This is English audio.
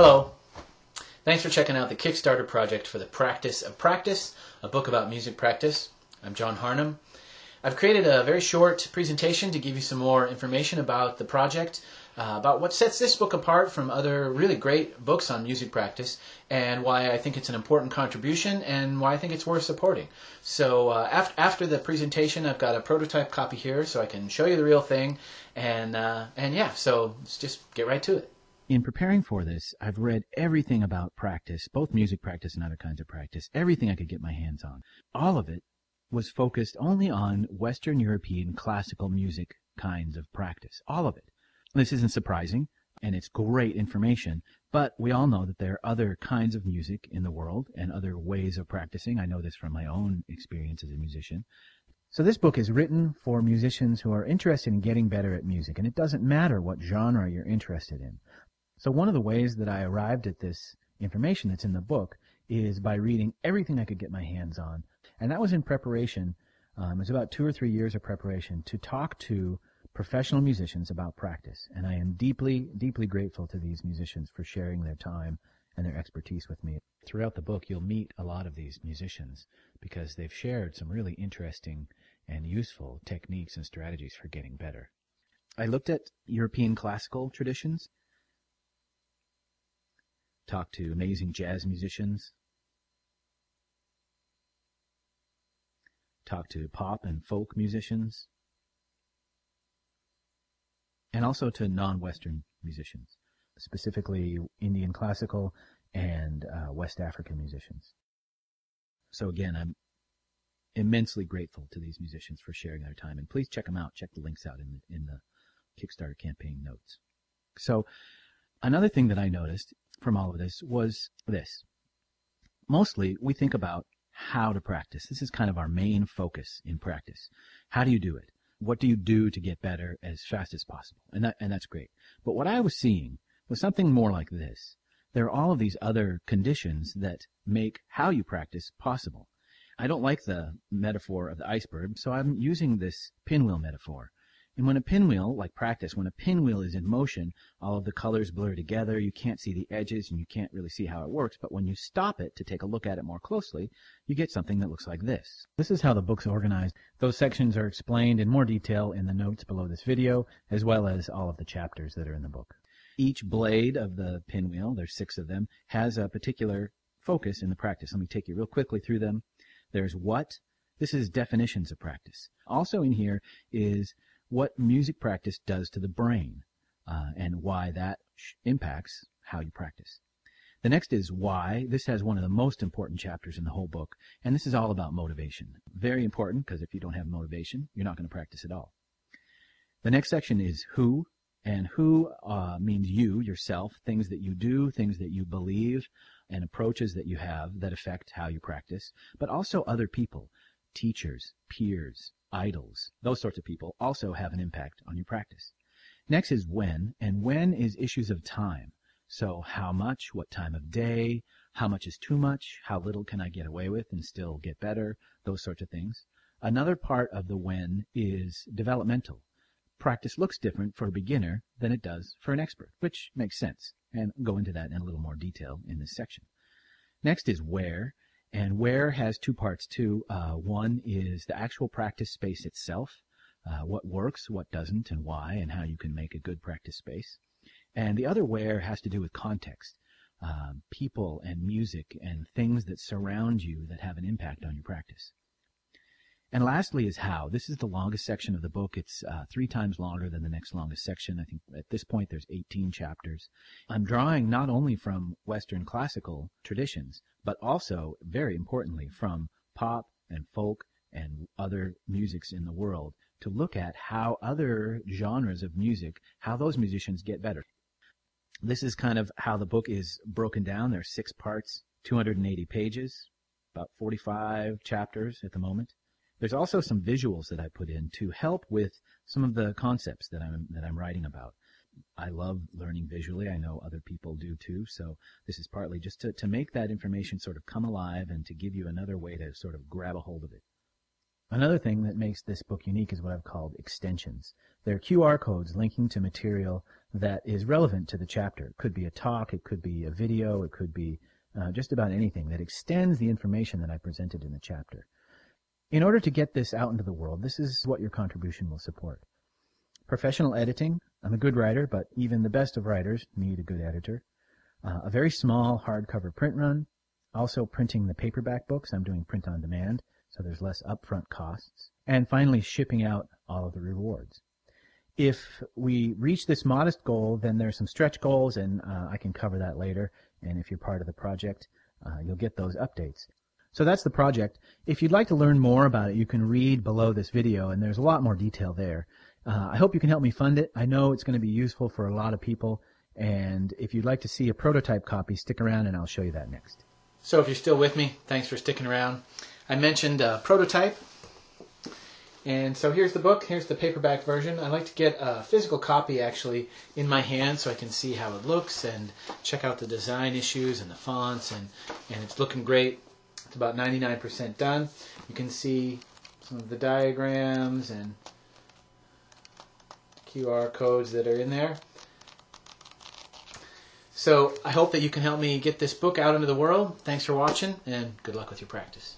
Hello. Thanks for checking out the Kickstarter project for the Practice of Practice, a book about music practice. I'm Jon Harnum. I've created a very short presentation to give you some more information about the project, uh, about what sets this book apart from other really great books on music practice, and why I think it's an important contribution and why I think it's worth supporting. So uh, after, after the presentation, I've got a prototype copy here so I can show you the real thing, and, uh, and yeah, so let's just get right to it. In preparing for this, I've read everything about practice, both music practice and other kinds of practice, everything I could get my hands on. All of it was focused only on Western European classical music kinds of practice. All of it. This isn't surprising, and it's great information, but we all know that there are other kinds of music in the world and other ways of practicing. I know this from my own experience as a musician. So this book is written for musicians who are interested in getting better at music, and it doesn't matter what genre you're interested in. So one of the ways that I arrived at this information that's in the book is by reading everything I could get my hands on. And that was in preparation. Um, it was about two or three years of preparation to talk to professional musicians about practice. And I am deeply, deeply grateful to these musicians for sharing their time and their expertise with me. Throughout the book, you'll meet a lot of these musicians because they've shared some really interesting and useful techniques and strategies for getting better. I looked at European classical traditions, talked to amazing jazz musicians, talk to pop and folk musicians, and also to non-Western musicians, specifically Indian classical and uh, West African musicians. So again, I'm immensely grateful to these musicians for sharing their time, and please check them out. Check the links out in the, in the Kickstarter campaign notes. So another thing that I noticed from all of this was this. Mostly, we think about how to practice. This is kind of our main focus in practice. How do you do it? What do you do to get better as fast as possible? And that, and that's great. But what I was seeing was something more like this. There are all of these other conditions that make how you practice possible. I don't like the metaphor of the iceberg, so I'm using this pinwheel metaphor. And when a pinwheel, like practice, when a pinwheel is in motion, all of the colors blur together, you can't see the edges and you can't really see how it works, but when you stop it to take a look at it more closely, you get something that looks like this. This is how the book's organized. Those sections are explained in more detail in the notes below this video, as well as all of the chapters that are in the book. Each blade of the pinwheel, there's six of them, has a particular focus in the practice. Let me take you real quickly through them. There's what. This is definitions of practice. Also in here is what music practice does to the brain uh, and why that impacts how you practice. The next is why. This has one of the most important chapters in the whole book, and this is all about motivation. Very important because if you don't have motivation, you're not going to practice at all. The next section is who, and who uh, means you, yourself, things that you do, things that you believe, and approaches that you have that affect how you practice, but also other people, teachers, peers, idols, those sorts of people also have an impact on your practice. Next is when, and when is issues of time. So how much, what time of day, how much is too much, how little can I get away with and still get better, those sorts of things. Another part of the when is developmental. Practice looks different for a beginner than it does for an expert, which makes sense, and I'll go into that in a little more detail in this section. Next is where, and where has two parts too. Uh, one is the actual practice space itself, uh, what works, what doesn't, and why, and how you can make a good practice space. And the other where has to do with context, um, people and music and things that surround you that have an impact on your practice. And lastly is how. This is the longest section of the book. It's uh, three times longer than the next longest section. I think at this point there's 18 chapters. I'm drawing not only from Western classical traditions, but also, very importantly, from pop and folk and other musics in the world to look at how other genres of music, how those musicians get better. This is kind of how the book is broken down. There are six parts, 280 pages, about 45 chapters at the moment. There's also some visuals that I put in to help with some of the concepts that I'm that I'm writing about. I love learning visually. I know other people do too. So this is partly just to, to make that information sort of come alive and to give you another way to sort of grab a hold of it. Another thing that makes this book unique is what I've called extensions. They're QR codes linking to material that is relevant to the chapter. It could be a talk, it could be a video, it could be uh, just about anything that extends the information that I presented in the chapter. In order to get this out into the world, this is what your contribution will support. Professional editing. I'm a good writer, but even the best of writers need a good editor. Uh, a very small hardcover print run. Also printing the paperback books. I'm doing print on demand, so there's less upfront costs. And finally, shipping out all of the rewards. If we reach this modest goal, then there's some stretch goals, and uh, I can cover that later. And if you're part of the project, uh, you'll get those updates. So that's the project. If you'd like to learn more about it, you can read below this video, and there's a lot more detail there. Uh, I hope you can help me fund it. I know it's going to be useful for a lot of people, and if you'd like to see a prototype copy, stick around and I'll show you that next. So if you're still with me, thanks for sticking around. I mentioned a prototype. And so here's the book. Here's the paperback version. I like to get a physical copy actually in my hand so I can see how it looks and check out the design issues and the fonts and, and it's looking great. It's about 99% done. You can see some of the diagrams and QR codes that are in there. So I hope that you can help me get this book out into the world. Thanks for watching and good luck with your practice.